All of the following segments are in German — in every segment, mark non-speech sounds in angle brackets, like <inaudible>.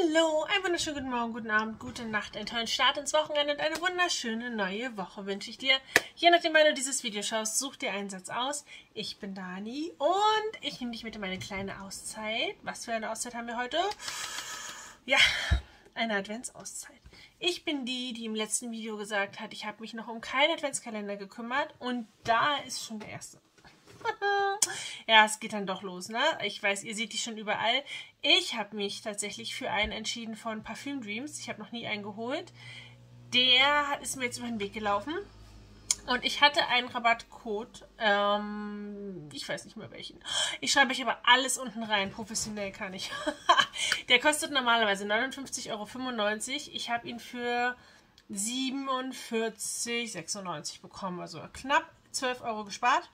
Hallo, einen wunderschönen guten Morgen, guten Abend, gute Nacht, einen tollen Start ins Wochenende und eine wunderschöne neue Woche wünsche ich dir. Je nachdem, wann du dieses Video schaust, such dir einen Satz aus. Ich bin Dani und ich nehme dich mit in meine kleine Auszeit. Was für eine Auszeit haben wir heute? Ja, eine Adventsauszeit. Ich bin die, die im letzten Video gesagt hat, ich habe mich noch um keinen Adventskalender gekümmert und da ist schon der erste. <laughs> ja, es geht dann doch los, ne? Ich weiß, ihr seht die schon überall. Ich habe mich tatsächlich für einen entschieden von Parfüm Dreams. Ich habe noch nie einen geholt. Der ist mir jetzt über den Weg gelaufen. Und ich hatte einen Rabattcode. Ähm, ich weiß nicht mehr welchen. Ich schreibe euch aber alles unten rein. Professionell kann ich. <laughs> Der kostet normalerweise 59,95 Euro. Ich habe ihn für 47,96 bekommen. Also knapp 12 Euro gespart.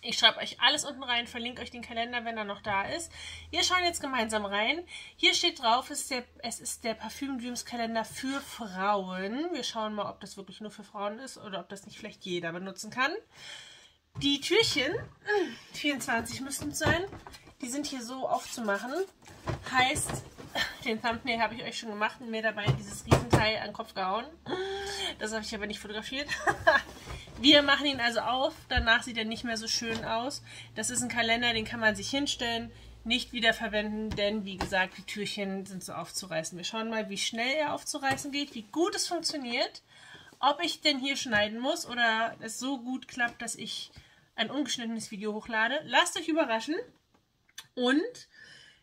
Ich schreibe euch alles unten rein, verlinke euch den Kalender, wenn er noch da ist. Wir schauen jetzt gemeinsam rein. Hier steht drauf, es ist der, es ist der Parfüm Dreams Kalender für Frauen. Wir schauen mal, ob das wirklich nur für Frauen ist oder ob das nicht vielleicht jeder benutzen kann. Die Türchen, <clears throat> 24 müssten es sein, die sind hier so aufzumachen. Heißt, <laughs> den Thumbnail habe ich euch schon gemacht und mir dabei dieses Riesenteil an den Kopf gehauen. Das habe ich aber nicht fotografiert. <laughs> Wir machen ihn also auf, danach sieht er nicht mehr so schön aus. Das ist ein Kalender, den kann man sich hinstellen, nicht wieder verwenden, denn wie gesagt, die Türchen sind so aufzureißen. Wir schauen mal, wie schnell er aufzureißen geht, wie gut es funktioniert, ob ich denn hier schneiden muss oder es so gut klappt, dass ich ein ungeschnittenes Video hochlade. Lasst euch überraschen und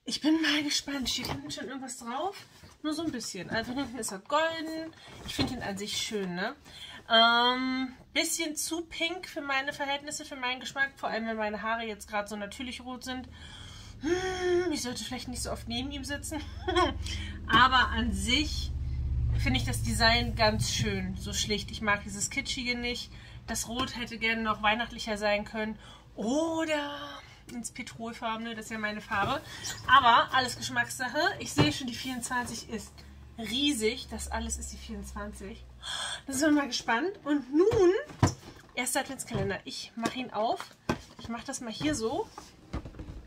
ich bin mal gespannt. Steht hinten schon irgendwas drauf? Nur so ein bisschen. Also hinten ist er golden. Ich finde ihn an sich schön, ne? Ähm, bisschen zu pink für meine Verhältnisse, für meinen Geschmack. Vor allem, wenn meine Haare jetzt gerade so natürlich rot sind. Hm, ich sollte vielleicht nicht so oft neben ihm sitzen. <laughs> Aber an sich finde ich das Design ganz schön. So schlicht. Ich mag dieses Kitschige nicht. Das Rot hätte gerne noch weihnachtlicher sein können. Oder ins Petrolfarbene, das ist ja meine Farbe. Aber alles Geschmackssache. Ich sehe schon, die 24 ist riesig. Das alles ist die 24. Da sind wir mal gespannt. Und nun, erster Adventskalender. Ich mache ihn auf. Ich mache das mal hier so.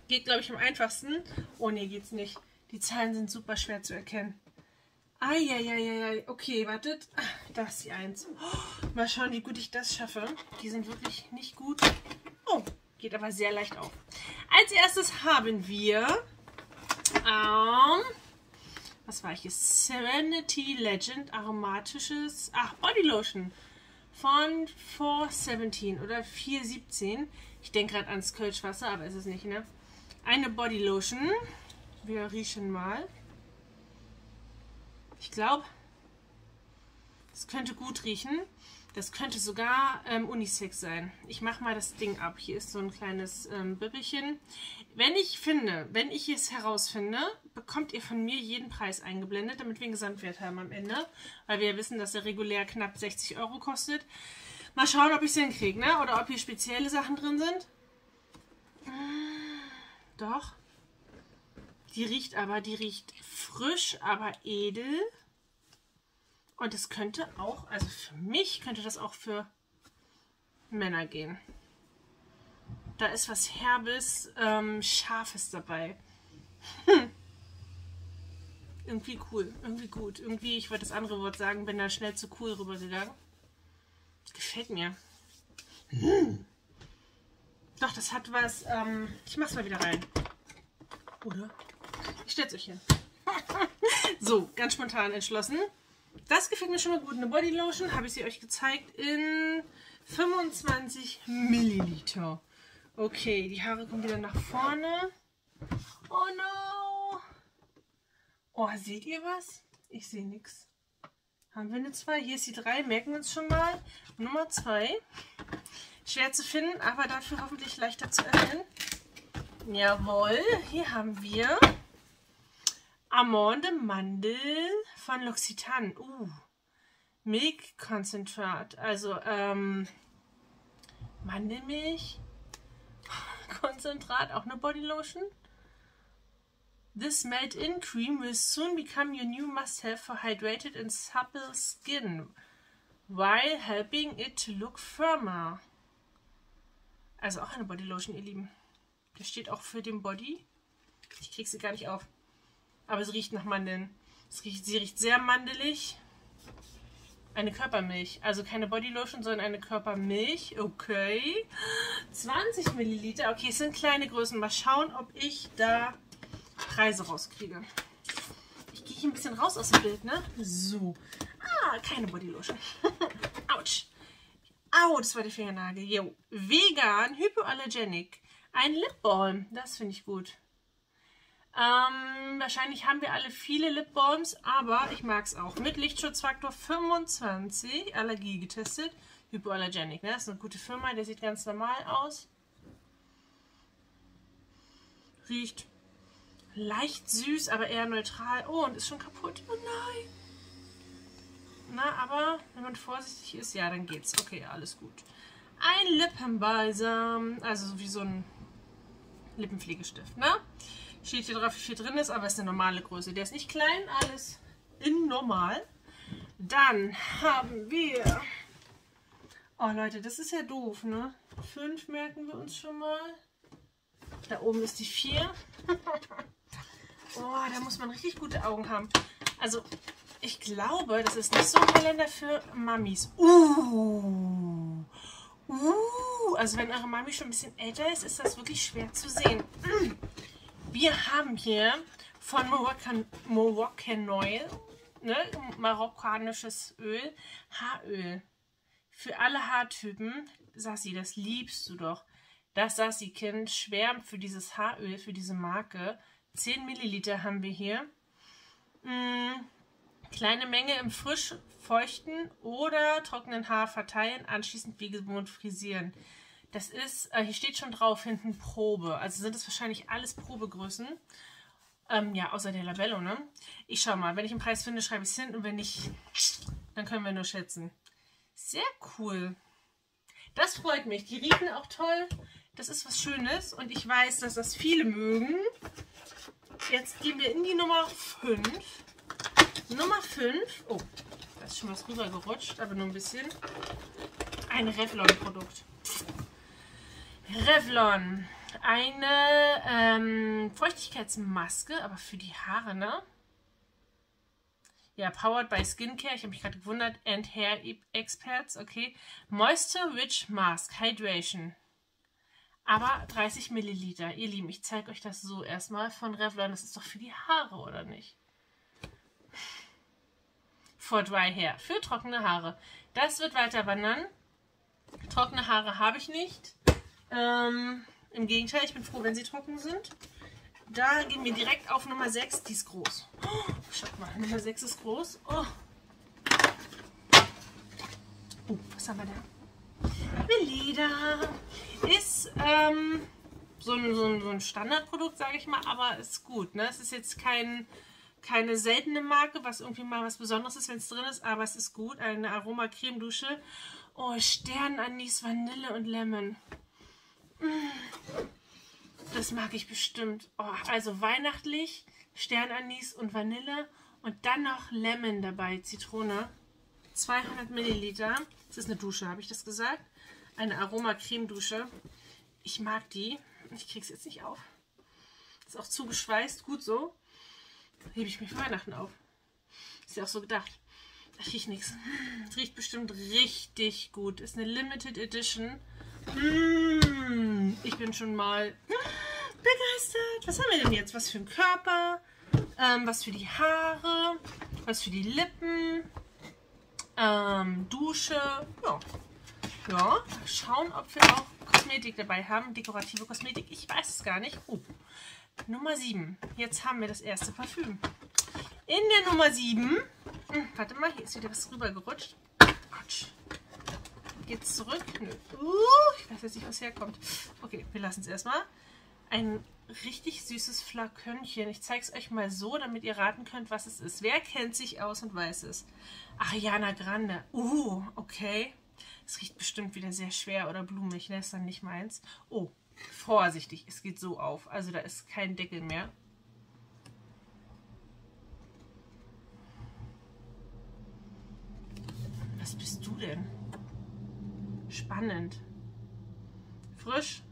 Geht, glaube ich, am einfachsten. Oh, nee, geht's nicht. Die Zahlen sind super schwer zu erkennen. Eieieiei. Okay, wartet. Da ist die 1. Oh, mal schauen, wie gut ich das schaffe. Die sind wirklich nicht gut. Oh, geht aber sehr leicht auf. Als erstes haben wir... Ähm, was war ich hier? Serenity Legend aromatisches, ach, Body Lotion von 417 oder 417. Ich denke gerade ans Kölschwasser, aber ist es nicht, ne? Eine Body Lotion. Wir riechen mal. Ich glaube, es könnte gut riechen. Das könnte sogar ähm, Unisex sein. Ich mache mal das Ding ab. Hier ist so ein kleines ähm, Bibbelchen. Wenn ich finde, wenn ich es herausfinde, bekommt ihr von mir jeden Preis eingeblendet, damit wir einen Gesamtwert haben am Ende. Weil wir ja wissen, dass er regulär knapp 60 Euro kostet. Mal schauen, ob ich es hinkriege, ne? Oder ob hier spezielle Sachen drin sind. Doch. Die riecht aber, die riecht frisch, aber edel. Und es könnte auch, also für mich könnte das auch für Männer gehen. Da ist was Herbes, ähm, Scharfes dabei. <laughs> Irgendwie cool, irgendwie gut. Irgendwie, ich wollte das andere Wort sagen, bin da schnell zu cool rübergegangen. Gefällt mir. Hm. Doch, das hat was, ähm, ich mach's mal wieder rein. Oder? Ich stell's euch hin. <laughs> so, ganz spontan entschlossen. Das gefällt mir schon mal gut. Eine Bodylotion habe ich sie euch gezeigt in 25 Milliliter. Okay, die Haare kommen wieder nach vorne. Oh no! Oh, seht ihr was? Ich sehe nichts. Haben wir eine 2? Hier ist die 3, merken wir uns schon mal. Nummer 2. Schwer zu finden, aber dafür hoffentlich leichter zu öffnen. Jawohl, hier haben wir Amande Mandel von L'Occitane. Uh, Milchkonzentrat. Also, ähm, Mandelmilch. <laughs> Konzentrat, auch eine Bodylotion. This melt-in cream will soon become your new must-have for hydrated and supple skin, while helping it to look firmer. Also auch eine Bodylotion, ihr Lieben. Das steht auch für den Body. Ich krieg sie gar nicht auf. Aber sie riecht nach Mandeln. Es riecht, sie riecht sehr mandelig. Eine Körpermilch. Also keine Bodylotion, sondern eine Körpermilch. Okay. 20 Milliliter. Okay, es sind kleine Größen. Mal schauen, ob ich da Preise rauskriege. Ich gehe hier ein bisschen raus aus dem Bild, ne? So. Ah, keine Bodylotion. <laughs> Autsch. Au, das war der Fingernagel. Jo. Vegan, hypoallergenic. Ein Lipbalm. Das finde ich gut. Ähm, wahrscheinlich haben wir alle viele Lipbalms, aber ich mag es auch. Mit Lichtschutzfaktor 25, Allergie getestet. Hypoallergenic, ne? Das ist eine gute Firma, der sieht ganz normal aus. Riecht leicht süß, aber eher neutral. Oh, und ist schon kaputt. Oh nein. Na, aber wenn man vorsichtig ist, ja, dann geht's. Okay, alles gut. Ein Lippenbalsam, also wie so ein Lippenpflegestift, ne? Steht hier drauf, wie viel drin ist, aber ist eine normale Größe. Der ist nicht klein, alles in normal. Dann haben wir... Oh Leute, das ist ja doof, ne? Fünf merken wir uns schon mal. Da oben ist die vier. <laughs> oh, da muss man richtig gute Augen haben. Also, ich glaube, das ist nicht so ein Kalender für Mamis. Uh. Uh. Also, wenn eure Mami schon ein bisschen älter ist, ist das wirklich schwer zu sehen. Wir haben hier von Moroccan, Moroccan Oil, ne, marokkanisches Öl, Haaröl. Für alle Haartypen, Sassi, das liebst du doch. Das Sassi-Kind schwärmt für dieses Haaröl, für diese Marke. 10 Milliliter haben wir hier. Hm, kleine Menge im frisch feuchten oder trockenen Haar verteilen, anschließend wie gewohnt frisieren. Das ist, äh, hier steht schon drauf hinten Probe. Also sind es wahrscheinlich alles Probegrößen. Ähm, ja, außer der Labello, ne? Ich schau mal. Wenn ich einen Preis finde, schreibe ich es hin. Und wenn nicht, dann können wir nur schätzen. Sehr cool. Das freut mich. Die riechen auch toll. Das ist was Schönes. Und ich weiß, dass das viele mögen. Jetzt gehen wir in die Nummer 5. Nummer 5. Oh, da ist schon was rübergerutscht, aber nur ein bisschen. Ein Revlon-Produkt. Revlon. Eine ähm, Feuchtigkeitsmaske, aber für die Haare, ne? Ja, powered by Skincare. Ich habe mich gerade gewundert. And Hair Experts, okay. Moisture Rich Mask, Hydration. Aber 30 Milliliter. Ihr Lieben, ich zeige euch das so erstmal von Revlon. Das ist doch für die Haare, oder nicht? For Dry Hair. Für trockene Haare. Das wird weiter wandern. Trockene Haare habe ich nicht. Ähm, Im Gegenteil, ich bin froh, wenn sie trocken sind. Da gehen wir direkt auf Nummer 6. Die ist groß. Oh, schaut mal, Nummer 6 ist groß. Oh. oh was haben wir da? Belida. Ist ähm, so, ein, so, ein, so ein Standardprodukt, sage ich mal, aber ist gut. Ne? Es ist jetzt kein, keine seltene Marke, was irgendwie mal was Besonderes ist, wenn es drin ist, aber es ist gut. Eine Aroma-Creme-Dusche. Oh, Sternanis, Vanille und Lemon. Das mag ich bestimmt. Oh, also weihnachtlich, Sternanis und Vanille und dann noch Lemon dabei, Zitrone. 200 Milliliter. Das ist eine Dusche, habe ich das gesagt? Eine Aroma-Creme-Dusche. Ich mag die. Ich kriege es jetzt nicht auf. Ist auch zugeschweißt. Gut so. Hebe ich mir für Weihnachten auf. Ist ja auch so gedacht. Da riecht nichts. Riecht bestimmt richtig gut. Ist eine Limited Edition. Mmh, ich bin schon mal begeistert. Was haben wir denn jetzt? Was für ein Körper? Ähm, was für die Haare? Was für die Lippen? Ähm, Dusche. Ja. Ja. Schauen, ob wir auch Kosmetik dabei haben. Dekorative Kosmetik. Ich weiß es gar nicht. Oh. Nummer 7. Jetzt haben wir das erste Parfüm. In der Nummer 7. Hm, warte mal, hier ist wieder was rübergerutscht. Quatsch geht's zurück. Nö. Uh, ich weiß jetzt nicht, was herkommt. Okay, wir lassen es erstmal. Ein richtig süßes Flakönchen. Ich zeige es euch mal so, damit ihr raten könnt, was es ist. Wer kennt sich aus und weiß es? Ariana Grande. Uh, okay. Es riecht bestimmt wieder sehr schwer oder blumig. Ne, ist dann nicht meins. Oh, vorsichtig. Es geht so auf. Also da ist kein Deckel mehr. Was bist du denn? Spannend. Frisch.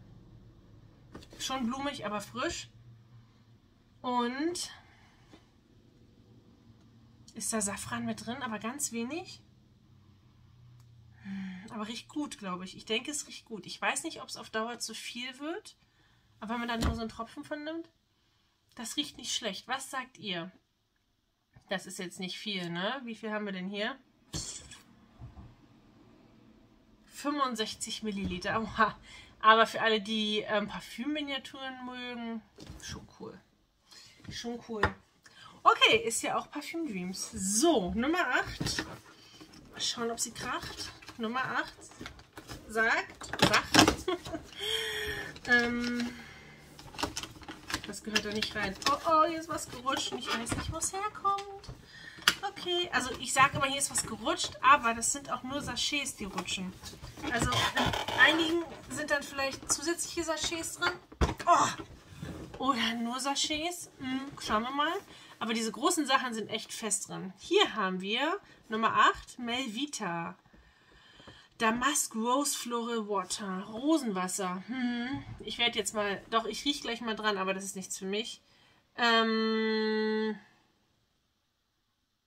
Schon blumig, aber frisch. Und ist da Safran mit drin, aber ganz wenig. Hm, aber riecht gut, glaube ich. Ich denke, es riecht gut. Ich weiß nicht, ob es auf Dauer zu viel wird. Aber wenn man dann nur so einen Tropfen von nimmt, das riecht nicht schlecht. Was sagt ihr? Das ist jetzt nicht viel, ne? Wie viel haben wir denn hier? 65 Milliliter. Aber für alle, die ähm, Parfümminiaturen mögen, schon cool. Schon cool. Okay, ist ja auch Parfüm Dreams. So, Nummer 8. Mal schauen, ob sie kracht. Nummer 8 sagt, sagt, <laughs> ähm, das gehört da nicht rein. Oh, oh, hier ist was gerutscht und ich weiß nicht, wo es herkommt. Okay, also ich sage immer, hier ist was gerutscht, aber das sind auch nur Sachets, die rutschen. Also in einigen sind dann vielleicht zusätzliche Sachets drin. Oh. Oder nur Sachets. Hm, schauen wir mal. Aber diese großen Sachen sind echt fest drin. Hier haben wir Nummer 8, Melvita. Damask Rose Floral Water. Rosenwasser. Hm. Ich werde jetzt mal. Doch, ich rieche gleich mal dran, aber das ist nichts für mich. Ähm.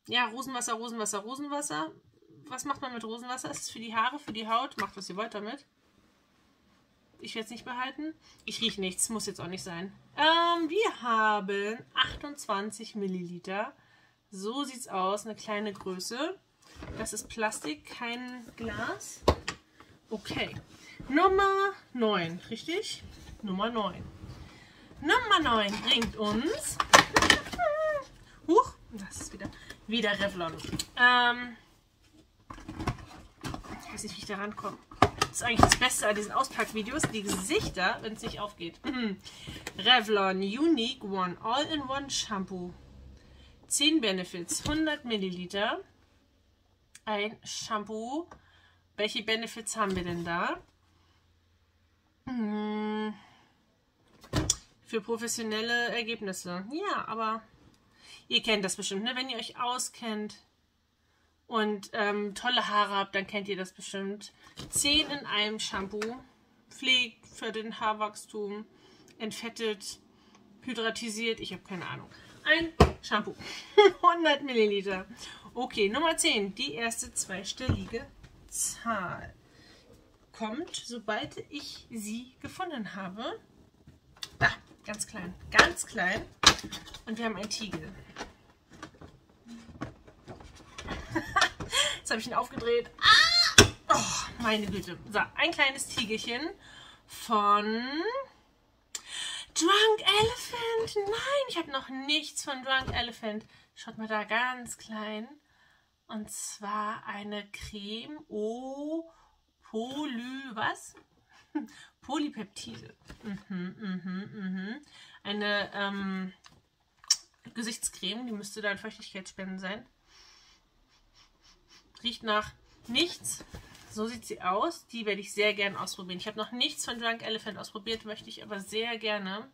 Ja, Rosenwasser, Rosenwasser, Rosenwasser. Was macht man mit Rosenwasser? Ist es für die Haare, für die Haut? Macht, was ihr wollt damit. Ich werde es nicht behalten. Ich rieche nichts, muss jetzt auch nicht sein. Ähm, wir haben 28 Milliliter. So sieht es aus, eine kleine Größe. Das ist Plastik, kein Glas. Okay. Nummer 9, richtig? Nummer 9. Nummer 9 bringt uns. Huch, das ist wieder, wieder Revlon. Ähm, ich weiß nicht, wie ich da rankomme. Das ist eigentlich das Beste an diesen Auspackvideos, die Gesichter, wenn es nicht aufgeht. Revlon Unique One All-in-One Shampoo. 10 Benefits, 100 Milliliter ein Shampoo. Welche Benefits haben wir denn da? Hm. Für professionelle Ergebnisse. Ja, aber ihr kennt das bestimmt, ne? Wenn ihr euch auskennt und ähm, tolle Haare habt, dann kennt ihr das bestimmt. 10 in einem Shampoo. Pflegt für den Haarwachstum, entfettet, hydratisiert, ich habe keine Ahnung. Ein Shampoo. <laughs> 100 Milliliter. Okay, Nummer 10. Die erste zweistellige Zahl kommt, sobald ich sie gefunden habe. Da, ganz klein, ganz klein. Und wir haben ein Tiegel. <laughs> Jetzt habe ich ihn aufgedreht. Ah! Oh, meine Güte. So, ein kleines Tiegelchen von Drunk Elephant. Nein, ich habe noch nichts von Drunk Elephant. Schaut mal da ganz klein. Und zwar eine Creme O Poly was? Polypeptide. Mhm, mhm, mhm. Eine ähm, Gesichtscreme, die müsste dann Feuchtigkeitsspenden sein. Riecht nach nichts. So sieht sie aus. Die werde ich sehr gerne ausprobieren. Ich habe noch nichts von Drunk Elephant ausprobiert, möchte ich aber sehr gerne.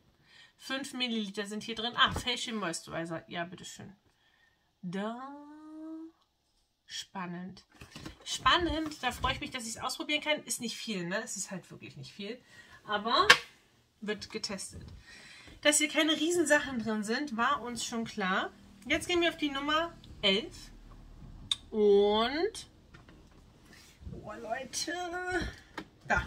5 Milliliter sind hier drin. Ah, Facial Moisturizer. Ja, bitteschön. Da. Spannend. Spannend. Da freue ich mich, dass ich es ausprobieren kann. Ist nicht viel, ne? Es ist halt wirklich nicht viel. Aber wird getestet. Dass hier keine Riesensachen drin sind, war uns schon klar. Jetzt gehen wir auf die Nummer 11. Und... Oh, Leute. Da.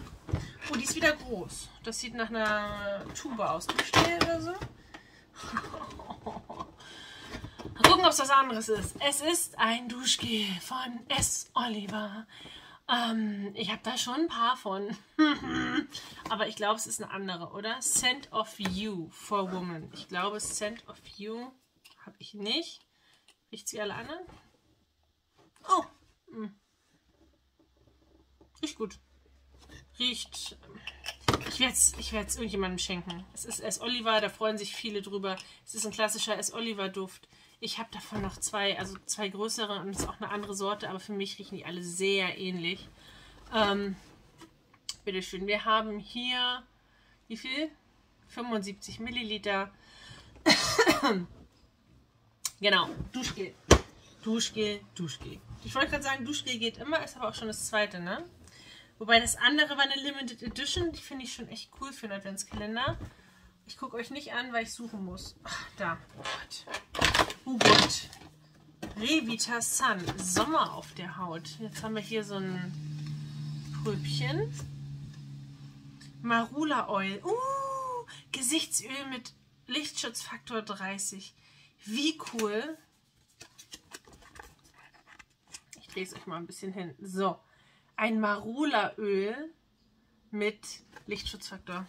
Oh, die ist wieder groß. Das sieht nach einer Tube aus. Duschgel oder so. <laughs> Mal gucken, ob es was anderes ist. Es ist ein Duschgel von S. Oliver. Ähm, ich habe da schon ein paar von. <laughs> Aber ich glaube, es ist eine andere, oder? Scent of You for Woman. Ich glaube, Scent of You habe ich nicht. Riecht sie alle anderen? Oh. Hm. Riecht gut riecht. Ich werde es ich irgendjemandem schenken. Es ist S. Oliver, da freuen sich viele drüber. Es ist ein klassischer S. Oliver Duft. Ich habe davon noch zwei, also zwei größere und es ist auch eine andere Sorte, aber für mich riechen die alle sehr ähnlich. Ähm, bitteschön. Wir haben hier, wie viel? 75 Milliliter. <coughs> genau, Duschgel. Duschgel, Duschgel. Ich wollte gerade sagen, Duschgel geht immer, ist aber auch schon das zweite, ne? Wobei das andere war eine Limited Edition. Die finde ich schon echt cool für einen Adventskalender. Ich gucke euch nicht an, weil ich suchen muss. Ach, da. Oh Gott. Oh Gott. Revita Sun, Sommer auf der Haut. Jetzt haben wir hier so ein Pröbchen. Marula Oil. Uh, Gesichtsöl mit Lichtschutzfaktor 30. Wie cool. Ich drehe es euch mal ein bisschen hin. So, ein Marula-Öl mit Lichtschutzfaktor.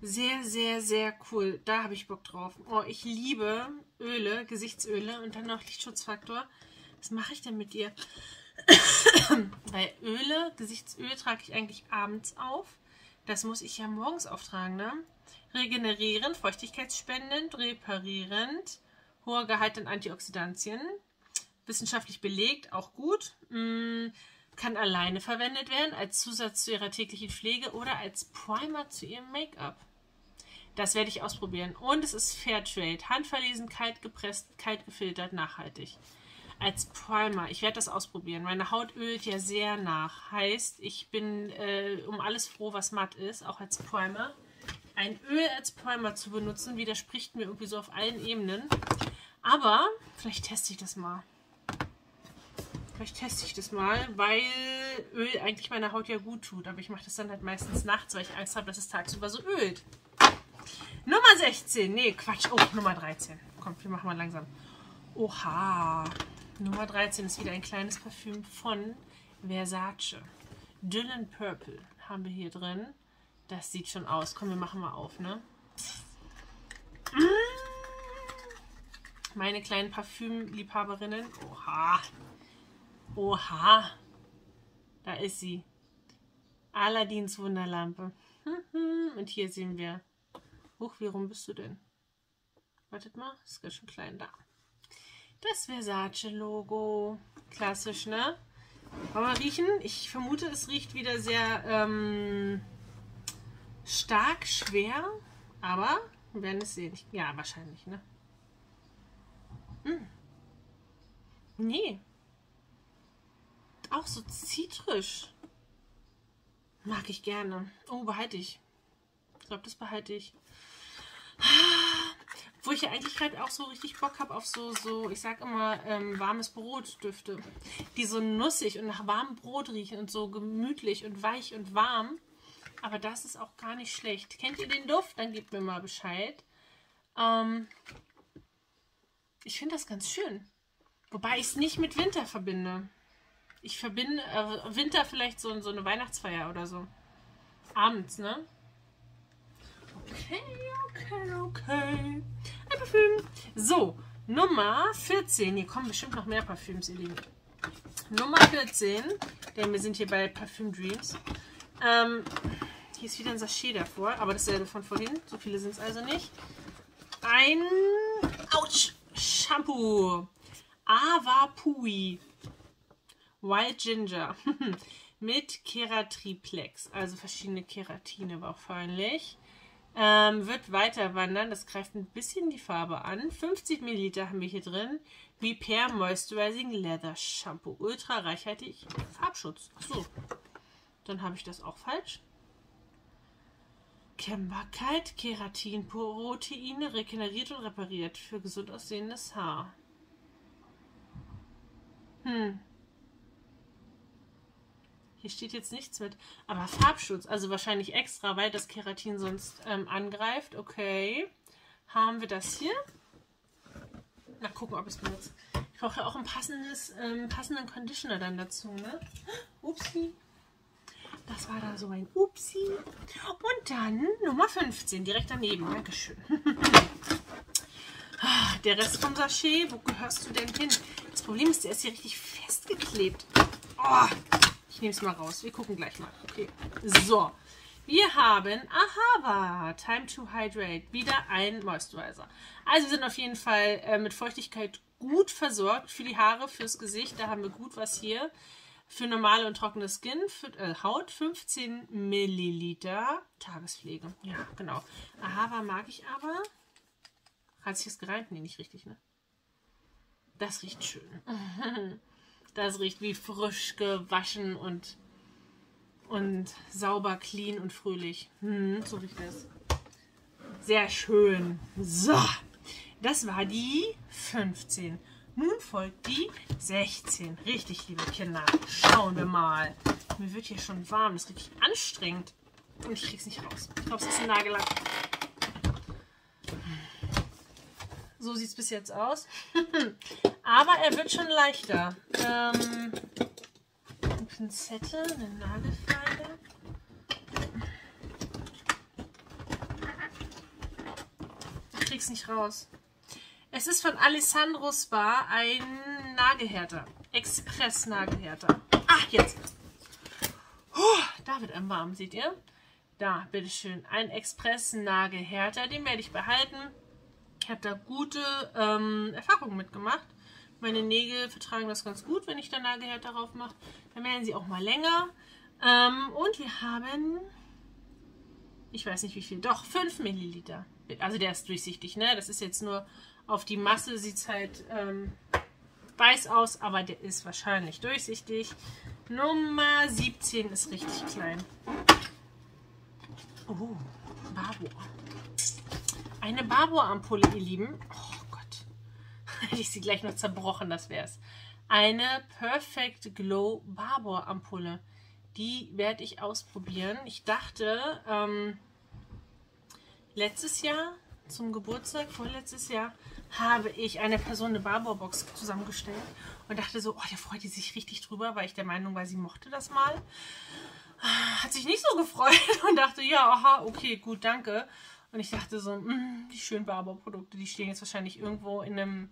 Sehr, sehr, sehr cool. Da habe ich Bock drauf. Oh, ich liebe Öle, Gesichtsöle und dann noch Lichtschutzfaktor. Was mache ich denn mit ihr? <coughs> Weil Öle, Gesichtsöl trage ich eigentlich abends auf. Das muss ich ja morgens auftragen, ne? Regenerierend, feuchtigkeitsspendend, reparierend, hoher Gehalt an Antioxidantien. Wissenschaftlich belegt, auch gut. Mm, kann alleine verwendet werden, als Zusatz zu ihrer täglichen Pflege oder als Primer zu ihrem Make-up. Das werde ich ausprobieren. Und es ist Fairtrade. Handverlesen, kalt gepresst, kalt gefiltert, nachhaltig. Als Primer. Ich werde das ausprobieren. Meine Haut ölt ja sehr nach. Heißt, ich bin äh, um alles froh, was matt ist, auch als Primer. Ein Öl als Primer zu benutzen, widerspricht mir irgendwie so auf allen Ebenen. Aber vielleicht teste ich das mal. Vielleicht teste ich das mal, weil Öl eigentlich meiner Haut ja gut tut. Aber ich mache das dann halt meistens nachts, weil ich Angst habe, dass es tagsüber so ölt. Nummer 16. Nee, Quatsch. Oh, Nummer 13. Kommt, wir machen mal langsam. Oha. Nummer 13 ist wieder ein kleines Parfüm von Versace. Dylan Purple haben wir hier drin. Das sieht schon aus. Komm, wir machen mal auf, ne? Meine kleinen Parfümliebhaberinnen. Oha. Oha. Da ist sie. Aladins Wunderlampe. <laughs> Und hier sehen wir. Huch, wie rum bist du denn? Wartet mal, ist ganz schön klein da. Das Versace-Logo. Klassisch, ne? Wollen wir riechen? Ich vermute, es riecht wieder sehr ähm, stark, schwer. Aber wir werden es sehen. Ja, wahrscheinlich, ne? Hm. Nee, auch so zitrisch. Mag ich gerne. Oh, behalte ich. Ich glaube, das behalte ich. Wo ich ja eigentlich gerade auch so richtig Bock habe auf so, so, ich sag immer, ähm, warmes Brotdüfte. Die so nussig und nach warmem Brot riechen und so gemütlich und weich und warm. Aber das ist auch gar nicht schlecht. Kennt ihr den Duft? Dann gebt mir mal Bescheid. Ähm, ich finde das ganz schön. Wobei ich es nicht mit Winter verbinde. Ich verbinde äh, Winter vielleicht so, so eine Weihnachtsfeier oder so. Abends, ne? Okay, okay, okay. Ein Parfüm. So, Nummer 14. Hier kommen bestimmt noch mehr Parfüms, ihr Lieben. Nummer 14. Denn wir sind hier bei Parfüm Dreams. Ähm, hier ist wieder ein Sachet davor, aber dasselbe von vorhin. So viele sind es also nicht. Ein Autsch, Shampoo. Ava Pui. Wild Ginger <laughs> mit Keratriplex, also verschiedene Keratine wahrscheinlich. Ähm, wird weiter wandern, das greift ein bisschen die Farbe an. 50 Milliliter haben wir hier drin. Repair Moisturizing Leather Shampoo. Ultra reichhaltig Farbschutz. Achso, dann habe ich das auch falsch. Kennbarkeit, Keratin, Proteine, regeneriert und repariert für gesund aussehendes Haar. Hm, hier steht jetzt nichts mit. Aber Farbschutz, also wahrscheinlich extra, weil das Keratin sonst ähm, angreift. Okay. Haben wir das hier? Mal gucken, ob es benutzt. Ich brauche ja auch ein passendes, ähm, passenden Conditioner dann dazu, ne? <gasps> Upsi. Das war da so ein Upsi. Und dann Nummer 15, direkt daneben. Dankeschön. <laughs> Ah, der Rest vom Sachet, wo gehörst du denn hin? Das Problem ist, der ist hier richtig festgeklebt. Oh, ich nehme es mal raus. Wir gucken gleich mal. Okay. So. Wir haben Ahava, Time to Hydrate, wieder ein Moisturizer. Also wir sind auf jeden Fall äh, mit Feuchtigkeit gut versorgt für die Haare, fürs Gesicht. Da haben wir gut was hier. Für normale und trockene Skin, für, äh, Haut 15 Milliliter Tagespflege. Ja, genau. Ahava mag ich aber. Hat sich das gereimt? Nee, nicht richtig, ne? Das riecht schön. <laughs> Das riecht wie frisch gewaschen und, und sauber, clean und fröhlich. Hm, so riecht das. Sehr schön. So, das war die 15. Nun folgt die 16. Richtig, liebe Kinder. Schauen wir mal. Mir wird hier schon warm. Das ist richtig anstrengend. Und ich krieg's nicht raus. Ich glaube, es ist ein Nagellack. So sieht es bis jetzt aus. <laughs> Aber er wird schon leichter. Ähm, eine Pinzette, eine Nagelfeile. Ich krieg's nicht raus. Es ist von Alessandro Spa ein Nagelhärter. Express-Nagelhärter. Ach, jetzt. Puh, da wird einem warm, seht ihr? Da, bitteschön. Ein Express-Nagelhärter. Den werde ich behalten. Ich habe da gute ähm, Erfahrungen mitgemacht. Meine Nägel vertragen das ganz gut, wenn ich da Nagelhärter drauf mache. Dann werden sie auch mal länger. Ähm, und wir haben, ich weiß nicht wie viel, doch 5 Milliliter. Also der ist durchsichtig, ne? Das ist jetzt nur auf die Masse, sieht es halt ähm, weiß aus, aber der ist wahrscheinlich durchsichtig. Nummer 17 ist richtig klein. Oh, Barbour. Eine Barbour-Ampulle, ihr Lieben. Oh. <laughs> Hätte ich sie gleich noch zerbrochen, das wäre es. Eine Perfect Glow Barbour-Ampulle. Die werde ich ausprobieren. Ich dachte, ähm, letztes Jahr zum Geburtstag, vorletztes Jahr, habe ich einer Person eine Barbour-Box zusammengestellt und dachte so, oh, der freut sich richtig drüber, weil ich der Meinung war, sie mochte das mal. Hat sich nicht so gefreut <laughs> und dachte, ja, aha, okay, gut, danke. Und ich dachte so, mh, mm, die schönen Barbour-Produkte, die stehen jetzt wahrscheinlich irgendwo in einem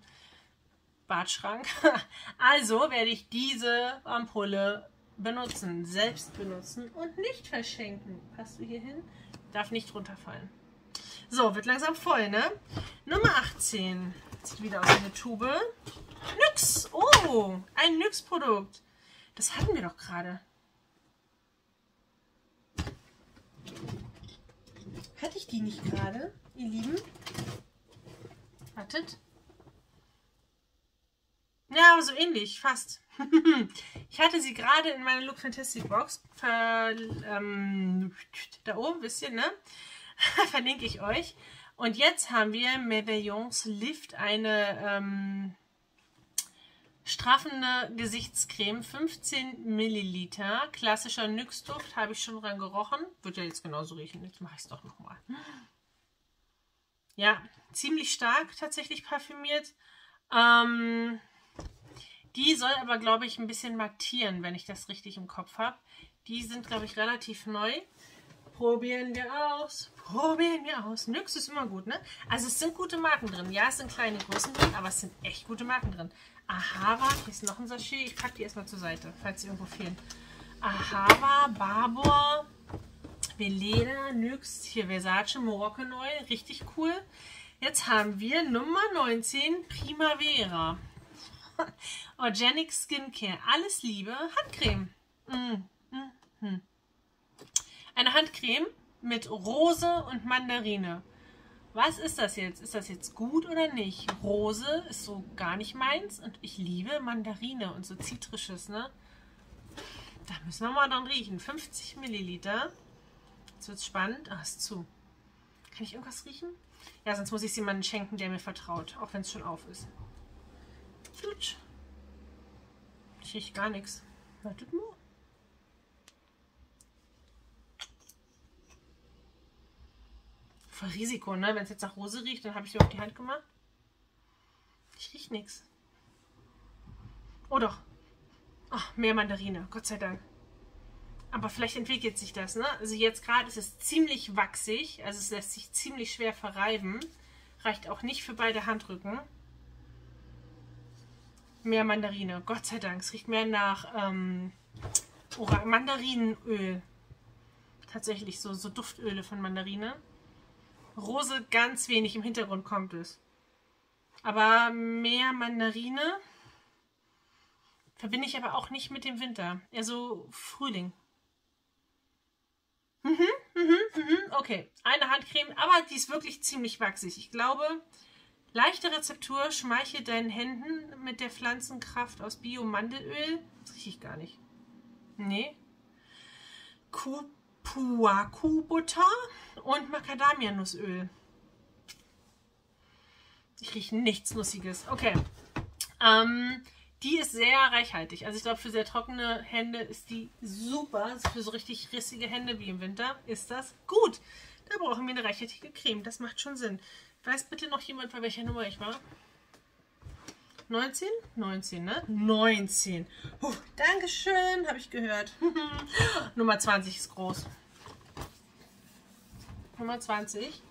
Badschrank. <laughs> also werde ich diese Ampulle benutzen, selbst benutzen und nicht verschenken. Passt du hier hin? Darf nicht runterfallen. So, wird langsam voll, ne? Nummer 18. Sieht wieder aus wie eine Tube. Nyx. Oh, ein Nyx-Produkt. Das hatten wir doch gerade. Hatte ich die nicht gerade, ihr Lieben? Wartet. Ja, so ähnlich, fast. <laughs> ich hatte sie gerade in meiner Look Fantastic Box. Ver, ähm, da oben, wisst ihr, ne? <laughs> Verlinke ich euch. Und jetzt haben wir Merveillons Lift, eine ähm, straffende Gesichtscreme, 15 Milliliter. Klassischer Nyx-Duft, habe ich schon dran gerochen. Wird ja jetzt genauso riechen. Jetzt mache ich es doch nochmal. Ja, ziemlich stark tatsächlich parfümiert. Ähm, die soll aber, glaube ich, ein bisschen mattieren, wenn ich das richtig im Kopf habe. Die sind, glaube ich, relativ neu. Probieren wir aus. Probieren wir aus. Nix ist immer gut, ne? Also es sind gute Marken drin. Ja, es sind kleine Größen drin, aber es sind echt gute Marken drin. Ahava, hier ist noch ein Sachet. Ich packe die erstmal zur Seite, falls sie irgendwo fehlen. Ahava, Barbour, Veleda, Nyx, hier Versace, Moroccan Oil. Richtig cool. Jetzt haben wir Nummer 19, Primavera. <laughs> Organic Skincare. Alles Liebe. Handcreme. Mm, mm, mm. Eine Handcreme mit Rose und Mandarine. Was ist das jetzt? Ist das jetzt gut oder nicht? Rose ist so gar nicht meins und ich liebe Mandarine und so Zitrisches, ne? Da müssen wir mal dran riechen. 50 Milliliter. Jetzt wird es spannend. Ach, ist zu. Kann ich irgendwas riechen? Ja, sonst muss ich es jemandem schenken, der mir vertraut. Auch wenn es schon auf ist. Flutsch. Ich rieche gar nichts. Wartet mal. Voll Risiko, ne? Wenn es jetzt nach Rose riecht, dann habe ich sie auf die Hand gemacht. Ich rieche nichts. Oh doch. Ach, mehr Mandarine, Gott sei Dank. Aber vielleicht entwickelt sich das, ne? Also jetzt gerade ist es ziemlich wachsig, also es lässt sich ziemlich schwer verreiben. Reicht auch nicht für beide Handrücken. Mehr Mandarine, Gott sei Dank. Es riecht mehr nach ähm, Mandarinenöl. Tatsächlich so, so Duftöle von Mandarine. Rose ganz wenig, im Hintergrund kommt es. Aber mehr Mandarine verbinde ich aber auch nicht mit dem Winter. Eher so Frühling. Mhm, mhm, mhm. Okay, eine Handcreme, aber die ist wirklich ziemlich wachsig. Ich glaube, leichte Rezeptur, schmeichelt deinen Händen mit der Pflanzenkraft aus Bio-Mandelöl. Das rieche ich gar nicht. Nee. Kuh Puaku-Butter und Macadamia-Nussöl. Ich rieche nichts Nussiges. Okay. Ähm, die ist sehr reichhaltig. Also ich glaube, für sehr trockene Hände ist die super. Also für so richtig rissige Hände wie im Winter ist das gut. Da brauchen wir eine reichhaltige Creme. Das macht schon Sinn. Weiß bitte noch jemand, bei welcher Nummer ich war? 19? 19, ne? 19. Puh, Dankeschön, habe ich gehört. <laughs> Nummer 20 ist groß. Nummer 20. Jetzt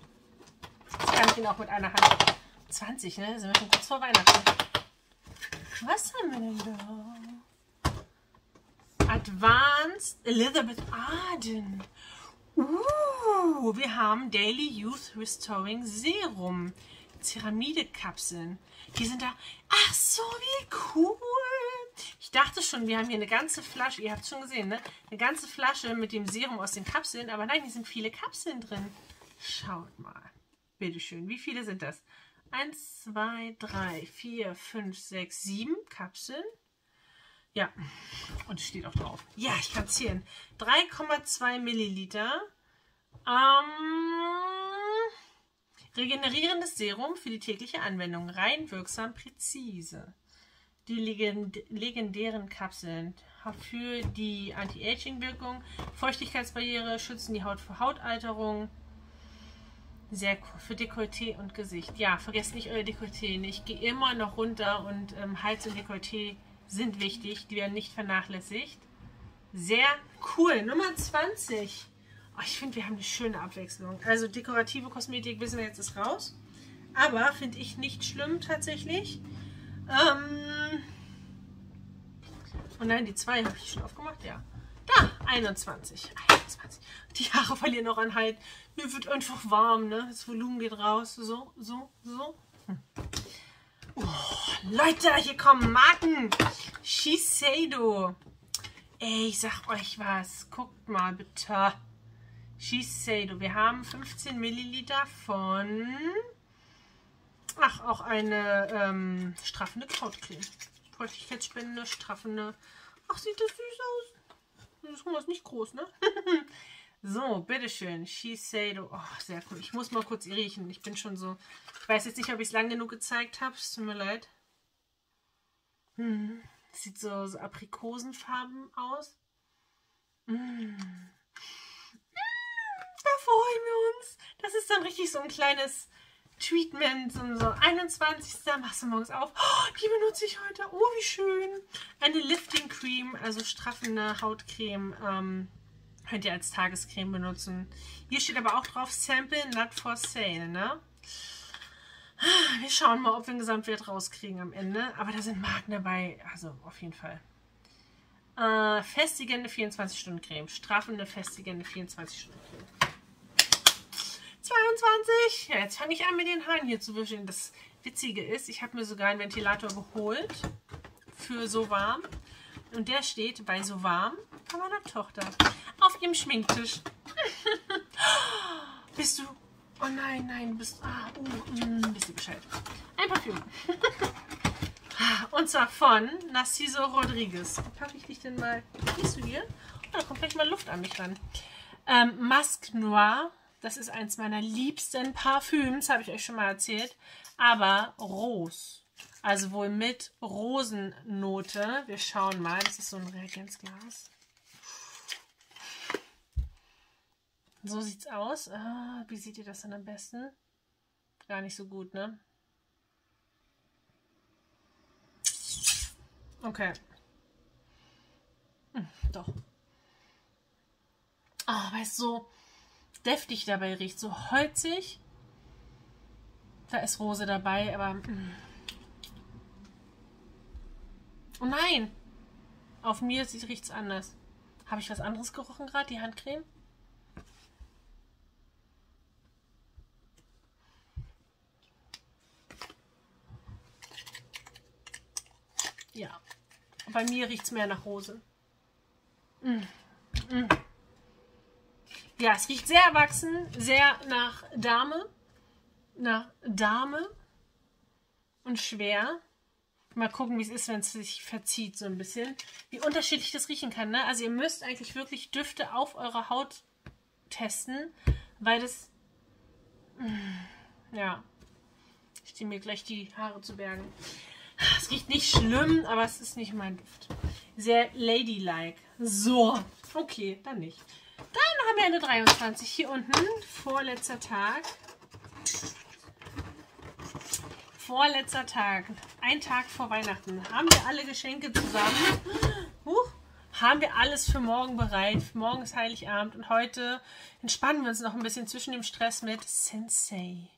kann ich ihn auch mit einer Hand. 20, ne? Sind wir schon kurz vor Weihnachten. Was haben wir denn da? Advanced Elizabeth Arden. Uh, wir haben Daily Youth Restoring Serum. Ceramide-Kapseln. Die sind da. Ach so, wie cool. Ich dachte schon, wir haben hier eine ganze Flasche. Ihr habt es schon gesehen, ne? Eine ganze Flasche mit dem Serum aus den Kapseln. Aber nein, hier sind viele Kapseln drin. Schaut mal. Bitteschön. Wie viele sind das? 1, 2, 3, 4, 5, 6, 7 Kapseln. Ja, und es steht auch drauf. Ja, ich kann zählen. 3,2 Milliliter. Ähm, Regenerierendes Serum für die tägliche Anwendung. Rein wirksam, präzise. Die legend legendären Kapseln für die Anti-Aging-Wirkung, Feuchtigkeitsbarriere, schützen die Haut vor Hautalterung. Sehr cool. Für Dekolleté und Gesicht. Ja, vergesst nicht euer Dekolleté. Ich gehe immer noch runter und ähm, Hals und Dekolleté sind wichtig. Die werden nicht vernachlässigt. Sehr cool. Nummer 20. Oh, ich finde, wir haben eine schöne Abwechslung. Also dekorative Kosmetik wissen wir jetzt ist raus. Aber finde ich nicht schlimm tatsächlich. Ähm oh nein, die zwei habe ich schon aufgemacht. Ja. Da, 21. 21. Die Haare verlieren noch an Halt. Mir wird einfach warm, ne? Das Volumen geht raus. So, so, so. Hm. Oh, Leute, hier kommen Marken. Shiseido. Ey, ich sag euch was. Guckt mal bitte. Shiseido. Wir haben 15 Milliliter von... Ach, auch eine ähm, straffende Krautcreme. Feuchtigkeitsspendende, straffende... Ach, sieht das süß aus. Das ist nicht groß, ne? <laughs> so, bitteschön. Shiseido. Oh, sehr cool. Ich muss mal kurz riechen. Ich bin schon so... Ich weiß jetzt nicht, ob ich es lang genug gezeigt habe. Es tut mir leid. Hm. Sieht so, so Aprikosenfarben aus. Mmh freuen wir uns. Das ist dann richtig so ein kleines Treatment, so, so 21. machst du morgens auf. Oh, die benutze ich heute. Oh, wie schön. Eine Lifting Cream, also straffende Hautcreme. Ähm, könnt ihr als Tagescreme benutzen. Hier steht aber auch drauf, Sample not for sale, ne? Wir schauen mal, ob wir einen Gesamtwert rauskriegen am Ende. Aber da sind Marken dabei. Also auf jeden Fall. Äh, festigende 24-Stunden-Creme. Straffende, festigende 24-Stunden-Creme. 22. Ja, jetzt fange ich an mit den Haaren hier zu wischen. Das Witzige ist, ich habe mir sogar einen Ventilator geholt für so warm. Und der steht bei so warm bei meiner Tochter auf ihrem Schminktisch. <laughs> bist du... Oh nein, nein, du bist... Ah, uh, mm, bist du Bescheid. Ein Parfüm. <laughs> Und zwar von Narciso Rodriguez. Packe ich dich denn mal... Siehst du hier? Oh, da kommt gleich mal Luft an mich ran. Ähm, Masque Noir das ist eins meiner liebsten Parfüms, habe ich euch schon mal erzählt. Aber Rose. Also wohl mit Rosennote. Wir schauen mal. Das ist so ein Reagenzglas. So sieht's aus. Ah, wie seht ihr das dann am besten? Gar nicht so gut, ne? Okay. Hm, doch. Ah, oh, weißt du, so deftig dabei riecht, so holzig. Da ist Rose dabei, aber... Mm. Oh nein! Auf mir riecht es anders. Habe ich was anderes gerochen gerade, die Handcreme? Ja. Bei mir riecht es mehr nach Rose. Mm. Mm. Ja, es riecht sehr erwachsen, sehr nach Dame. Nach Dame. Und schwer. Mal gucken, wie es ist, wenn es sich verzieht so ein bisschen. Wie unterschiedlich das riechen kann. Ne? Also ihr müsst eigentlich wirklich Düfte auf eurer Haut testen, weil das... Mm, ja. Ich ziehe mir gleich die Haare zu bergen. Es riecht nicht schlimm, aber es ist nicht mein Duft. Sehr ladylike. So, okay, dann nicht. Dann haben wir eine 23 hier unten. Vorletzter Tag. Vorletzter Tag. Ein Tag vor Weihnachten. Haben wir alle Geschenke zusammen. Huch. Haben wir alles für morgen bereit. Morgen ist Heiligabend und heute entspannen wir uns noch ein bisschen zwischen dem Stress mit Sensei.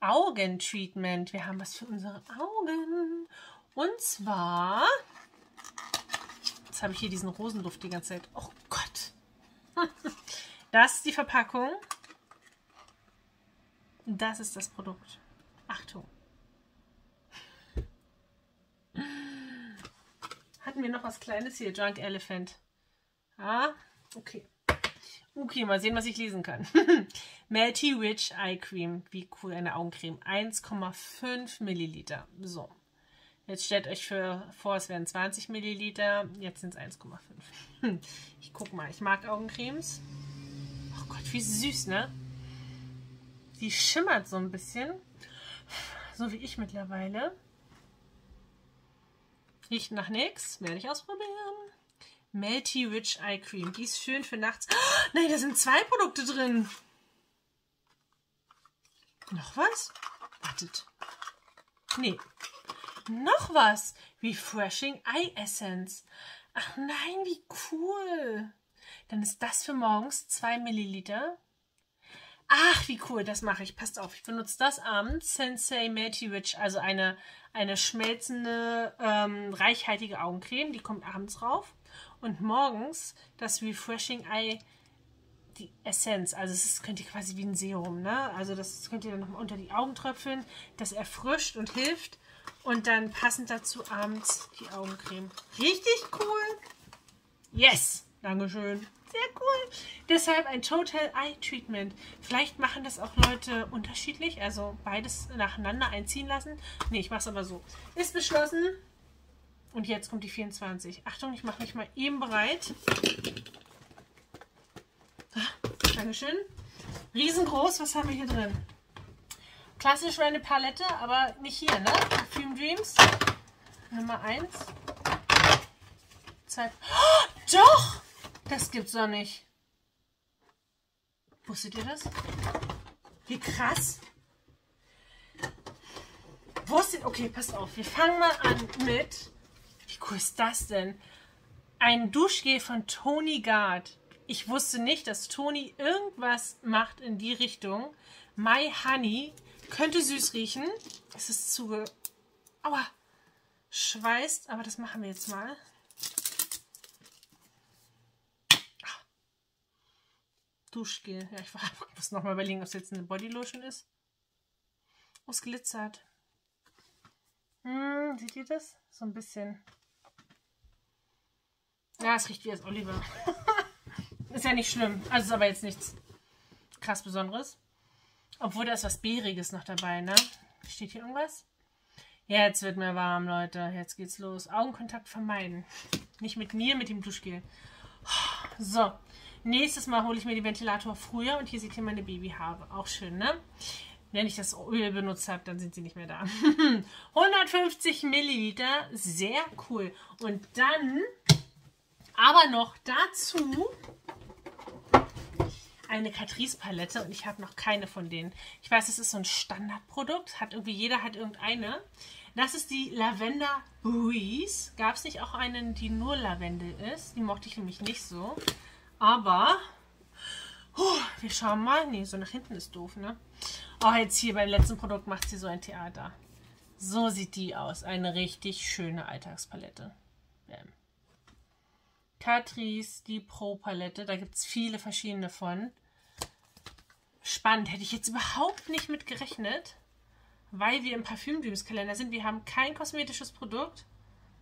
Augentreatment. Wir haben was für unsere Augen. Und zwar. Jetzt habe ich hier diesen Rosenduft die ganze Zeit. Oh Gott. Das ist die Verpackung. Das ist das Produkt. Achtung. Hatten wir noch was Kleines hier? Drunk Elephant. Ah, okay. Okay, mal sehen, was ich lesen kann. <laughs> Melty Rich Eye Cream. Wie cool, eine Augencreme. 1,5 Milliliter. So. Jetzt stellt euch für, vor, es wären 20 Milliliter. Jetzt sind es 1,5. Ich guck mal, ich mag Augencremes. Oh Gott, wie süß, ne? Die schimmert so ein bisschen. So wie ich mittlerweile. Riecht nach nichts. Werde ich ausprobieren. Melty Rich Eye Cream. Die ist schön für nachts. Oh, nein, da sind zwei Produkte drin. Noch was? Wartet. Nee. Noch was. Refreshing Eye Essence. Ach nein, wie cool. Dann ist das für morgens 2 Milliliter. Ach, wie cool, das mache ich. Passt auf, ich benutze das abends. Sensei Melty Rich, also eine, eine schmelzende, ähm, reichhaltige Augencreme. Die kommt abends rauf. Und morgens das Refreshing Eye, die Essenz. Also es könnt ihr quasi wie ein Serum, ne? Also das könnt ihr dann nochmal unter die Augen tröpfeln. Das erfrischt und hilft. Und dann passend dazu abends die Augencreme. Richtig cool. Yes. Dankeschön. Sehr cool. Deshalb ein Total Eye Treatment. Vielleicht machen das auch Leute unterschiedlich, also beides nacheinander einziehen lassen. Ne, ich mache es aber so. Ist beschlossen. Und jetzt kommt die 24. Achtung, ich mache mich mal eben bereit. Ah, Dankeschön. Riesengroß, was haben wir hier drin? Klassisch eine Palette, aber nicht hier, ne? Parfüm Dreams. Nummer 1. Zwei. Oh, doch! Das gibt's doch nicht. Wusstet ihr das? Wie krass. Wusstet, okay, passt auf. Wir fangen mal an mit wie cool ist das denn? Ein Duschgel von Tony Gard. Ich wusste nicht, dass Tony irgendwas macht in die Richtung. My Honey könnte süß riechen. Es ist zuge... Aua! Schweißt, aber das machen wir jetzt mal. Ah. Duschgel. Ja, ich <laughs> muss nochmal überlegen, ob es jetzt eine Bodylotion ist. Oh, es glitzert. Hm, seht ihr das? So ein bisschen. Ja, es riecht wie das Oliver. <laughs> ist ja nicht schlimm. Also ist aber jetzt nichts krass Besonderes. Obwohl da ist was Beeriges noch dabei, ne? Steht hier irgendwas? Jetzt wird mir warm, Leute. Jetzt geht's los. Augenkontakt vermeiden. Nicht mit mir, mit dem Duschgel. So. Nächstes Mal hole ich mir den Ventilator früher und hier seht ihr meine Babyhaare. Auch schön, ne? Wenn ich das Öl benutzt habe, dann sind sie nicht mehr da. <laughs> 150 Milliliter. Sehr cool. Und dann aber noch dazu eine Catrice Palette und ich habe noch keine von denen. Ich weiß, es ist so ein Standardprodukt, hat irgendwie jeder hat irgendeine. Das ist die Lavender Breeze. Gab es nicht auch einen, die nur Lavendel ist? Die mochte ich nämlich nicht so. Aber oh, wir schauen mal. Nee, so nach hinten ist doof, ne? Oh, jetzt hier beim letzten Produkt macht sie so ein Theater. So sieht die aus. Eine richtig schöne Alltagspalette. Bam. Catrice, die Pro-Palette. Da gibt es viele verschiedene von. Spannend, hätte ich jetzt überhaupt nicht mit gerechnet, weil wir im Parfüm Dreams Kalender sind. Wir haben kein kosmetisches Produkt,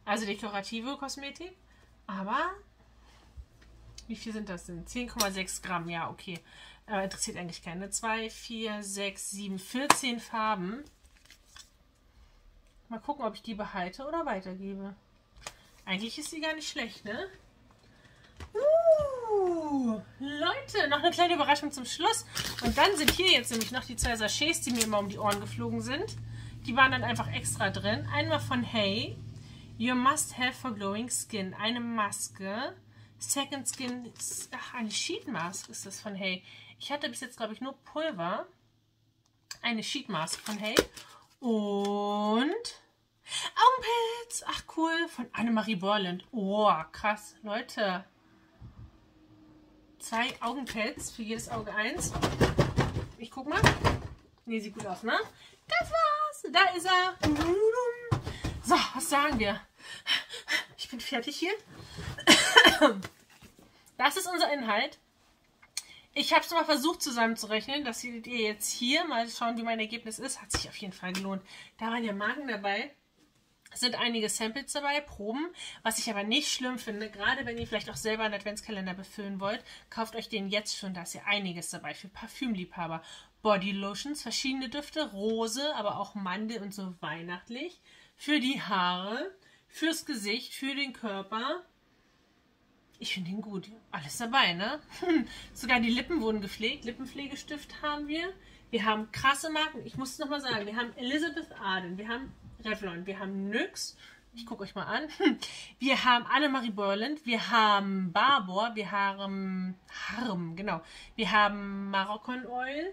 also dekorative Kosmetik, aber wie viel sind das denn? 10,6 Gramm, ja, okay. Aber interessiert eigentlich keine. 2, 4, 6, 7, 14 Farben. Mal gucken, ob ich die behalte oder weitergebe. Eigentlich ist sie gar nicht schlecht, ne? Uh, Leute, noch eine kleine Überraschung zum Schluss. Und dann sind hier jetzt nämlich noch die zwei Sachets, die mir immer um die Ohren geflogen sind. Die waren dann einfach extra drin. Einmal von Hey. You must have for glowing skin. Eine Maske. Second Skin. Ach, eine Sheet Mask ist das von Hey. Ich hatte bis jetzt, glaube ich, nur Pulver. Eine Sheet Mask von Hey. Und Augenpads. Ach, cool. Von Annemarie Borland. Oh, krass. Leute. Zwei Augenpads. Für jedes Auge eins. Ich guck mal. Ne, sieht gut aus, ne? Das war's. Da ist er. So, was sagen wir? Ich bin fertig hier. Das ist unser Inhalt. Ich habe es mal versucht zusammenzurechnen, dass ihr jetzt hier mal schauen, wie mein Ergebnis ist. Hat sich auf jeden Fall gelohnt. Da waren ja Marken dabei. Sind einige Samples dabei, Proben, was ich aber nicht schlimm finde, gerade wenn ihr vielleicht auch selber einen Adventskalender befüllen wollt, kauft euch den jetzt schon, da ist ja einiges dabei für Parfümliebhaber. Body Lotions, verschiedene Düfte, Rose, aber auch Mandel und so weihnachtlich. Für die Haare, fürs Gesicht, für den Körper. Ich finde ihn gut. Alles dabei, ne? <laughs> Sogar die Lippen wurden gepflegt. Lippenpflegestift haben wir. Wir haben krasse Marken. Ich muss es nochmal sagen. Wir haben Elizabeth Arden. Wir haben Revlon. Wir haben NYX. Ich gucke euch mal an. <laughs> Wir haben Annemarie Borland. Wir haben Barbour. Wir haben Harm, genau. Wir haben Marokkan Oil.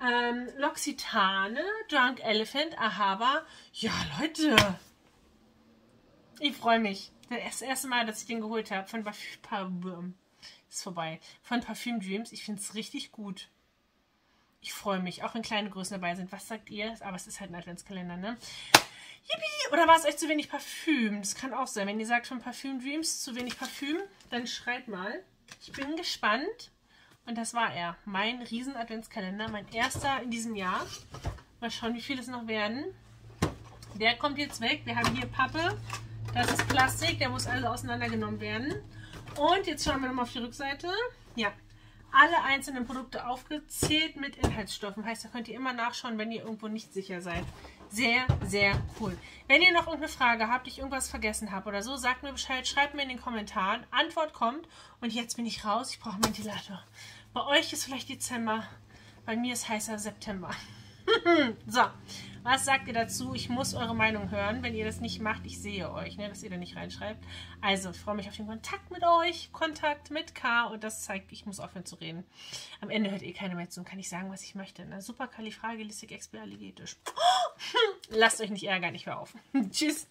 Ähm, L'Occitane, Drunk Elephant, Ahava. Ja, Leute. Ich freue mich. Das erste Mal, dass ich den geholt habe. Von Parfüm. Ist vorbei. Von Parfüm Dreams. Ich finde es richtig gut. Ich freue mich, auch wenn kleine Größen dabei sind. Was sagt ihr? Aber es ist halt ein Adventskalender, ne? Yippie! Oder war es euch zu wenig Parfüm? Das kann auch sein. Wenn ihr sagt von Parfüm Dreams zu wenig Parfüm, dann schreibt mal. Ich bin gespannt. Und das war er. Mein Riesen-Adventskalender. Mein erster in diesem Jahr. Mal schauen, wie viele es noch werden. Der kommt jetzt weg. Wir haben hier Pappe. Das ist Plastik. Der muss also auseinandergenommen werden. Und jetzt schauen wir nochmal auf die Rückseite. Ja, alle einzelnen Produkte aufgezählt mit Inhaltsstoffen. Heißt, da könnt ihr immer nachschauen, wenn ihr irgendwo nicht sicher seid. Sehr, sehr cool. Wenn ihr noch irgendeine Frage habt, ich irgendwas vergessen habe oder so, sagt mir Bescheid, schreibt mir in den Kommentaren. Antwort kommt. Und jetzt bin ich raus. Ich brauche einen Ventilator. Bei euch ist vielleicht Dezember. Bei mir ist heißer September. <laughs> so, was sagt ihr dazu? Ich muss eure Meinung hören. Wenn ihr das nicht macht, ich sehe euch, ne, dass ihr da nicht reinschreibt. Also, ich freue mich auf den Kontakt mit euch. Kontakt mit K. Und das zeigt, ich muss aufhören zu reden. Am Ende hört ihr keiner mehr zu und kann ich sagen, was ich möchte. Ne? Super Kalifragilistik Expialigetisch. <gasps> Lasst euch nicht ärgern, ich höre auf. <laughs> Tschüss.